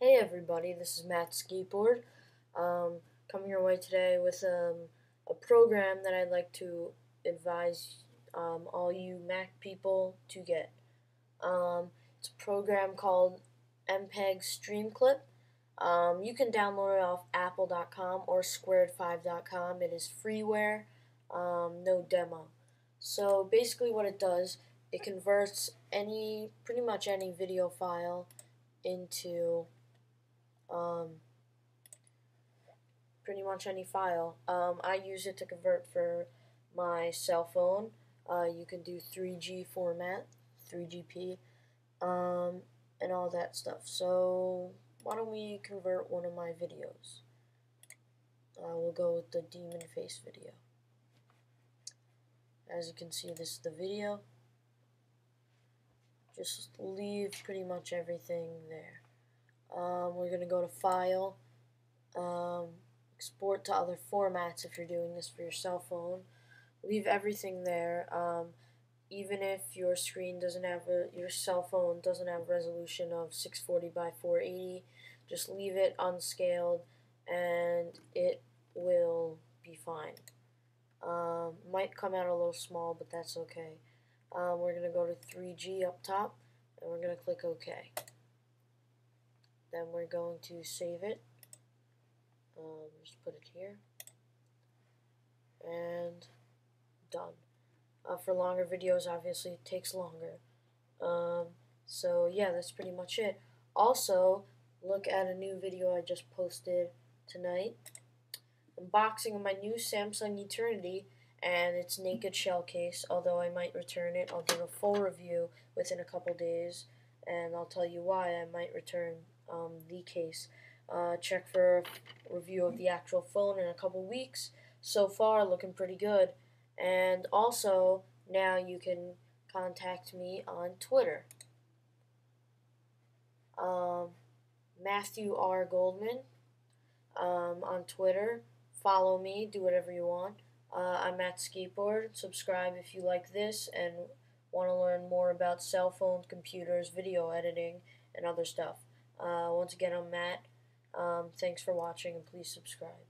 Hey everybody, this is Matt Skateboard. Um, coming your way today with um, a program that I'd like to advise um, all you Mac people to get. Um, it's a program called MPEG Streamclip. Um, you can download it off apple.com or squared5.com. It is freeware, um, no demo. So basically what it does, it converts any, pretty much any video file into um, pretty much any file. Um, I use it to convert for my cell phone. Uh, you can do 3G format, 3GP, um, and all that stuff. So why don't we convert one of my videos? Uh, we'll go with the demon face video. As you can see, this is the video. Just leave pretty much everything there. Um, we're going to go to File, um, Export to other formats if you're doing this for your cell phone. Leave everything there. Um, even if your screen doesn't have a, your cell phone doesn't have resolution of 640 by 480, just leave it unscaled and it will be fine. Um, might come out a little small, but that's okay. Um, we're going to go to 3G up top and we're going to click OK. Then we're going to save it. Um, just put it here. And done. Uh, for longer videos, obviously, it takes longer. Um, so, yeah, that's pretty much it. Also, look at a new video I just posted tonight. Unboxing of my new Samsung Eternity and its naked shell case, although I might return it. I'll give a full review within a couple days, and I'll tell you why I might return um, the case. Uh, check for review of the actual phone in a couple weeks. So far, looking pretty good. And also, now you can contact me on Twitter. Um, Matthew R. Goldman um, on Twitter. Follow me, do whatever you want. Uh, I'm at Skateboard. Subscribe if you like this and want to learn more about cell phones, computers, video editing, and other stuff. Uh, once again, I'm Matt. Um, thanks for watching and please subscribe.